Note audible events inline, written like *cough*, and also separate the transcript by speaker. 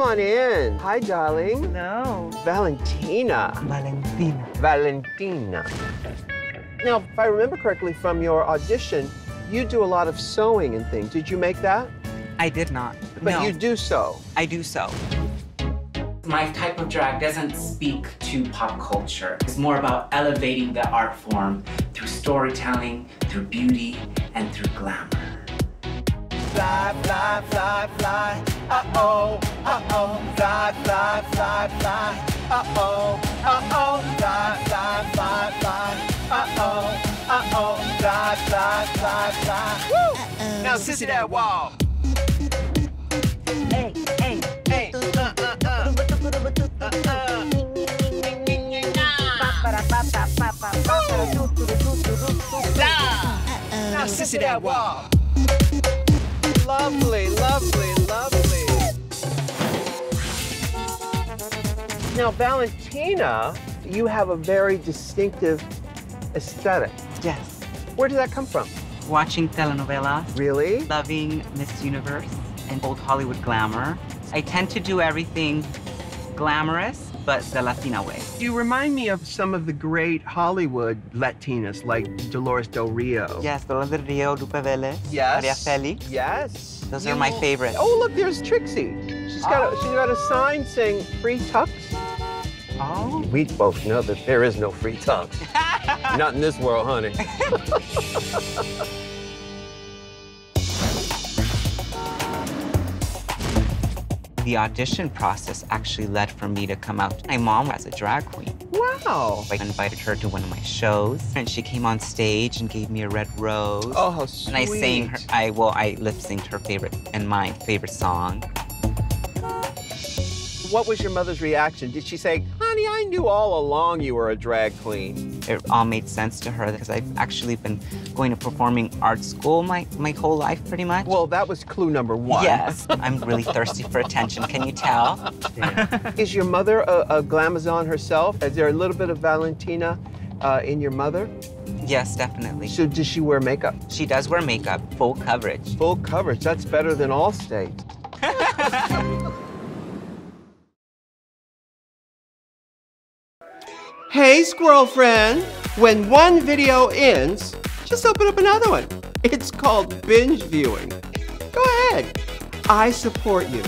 Speaker 1: on in. Hi, darling.
Speaker 2: No.
Speaker 1: Valentina.
Speaker 2: Valentina.
Speaker 1: Valentina. Now, if I remember correctly from your audition, you do a lot of sewing and things. Did you make that?
Speaker 2: I did not.
Speaker 1: But
Speaker 2: no,
Speaker 1: you do sew.
Speaker 2: I do so.
Speaker 3: My type of drag doesn't speak to pop culture. It's more about elevating the art form through storytelling, through beauty, and through glamour.
Speaker 1: Fly, fly, fly, fly. Uh-oh, uh-oh. Fly, fly, fly, fly. Uh-oh, uh-oh. Fly, fly, fly, fly. Uh-oh, uh-oh. Fly, fly, fly, fly. Woo! Now, sissy that walk.
Speaker 2: Hey, hey.
Speaker 1: Hey, uh, uh, uh. Now, sissy that walk. Now, Valentina, you have a very distinctive aesthetic.
Speaker 2: Yes.
Speaker 1: Where did that come from?
Speaker 2: Watching telenovelas,
Speaker 1: Really?
Speaker 2: loving Miss Universe and old Hollywood glamour. I tend to do everything glamorous, but the Latina way.
Speaker 1: You remind me of some of the great Hollywood Latinas like Dolores Del Rio.
Speaker 2: Yes, Dolores del Rio, Lupe Vélez,
Speaker 1: Yes.
Speaker 2: Maria Felix.
Speaker 1: Yes.
Speaker 2: Those
Speaker 1: You-
Speaker 2: are my favorites.
Speaker 1: Oh, look, there's Trixie. She's got a, she's got a ah. sign saying free tux.
Speaker 2: Oh.
Speaker 1: We both know that there is no free tux. *laughs* Not in this world, honey. *laughs*
Speaker 2: The audition process actually led for me to come out. My mom was a drag queen.
Speaker 1: Wow.
Speaker 2: I invited her to one of my shows, and she came on stage and gave me a red rose.
Speaker 1: Oh, how sweet.
Speaker 2: And I sang her, I, well, I lip synced her favorite and my favorite song.
Speaker 1: What was your mother's reaction? Did she say, I knew all along you were a drag queen?
Speaker 2: It all made sense to her because I've actually been going to performing art school my, my whole life pretty much.
Speaker 1: Well, that was clue number one.
Speaker 2: Yes, I'm really thirsty for attention. Can you tell?
Speaker 1: Is your mother a, a glamazon herself? Is there a little bit of Valentina uh, in your mother?
Speaker 2: Yes, definitely.
Speaker 1: So does she wear makeup?
Speaker 2: She does wear makeup, full coverage.
Speaker 1: Full coverage. That's better than Allstate. *laughs* hey, squirrel friend. When one video ends, just open up another one. It's called binge viewing. Go ahead. I support you.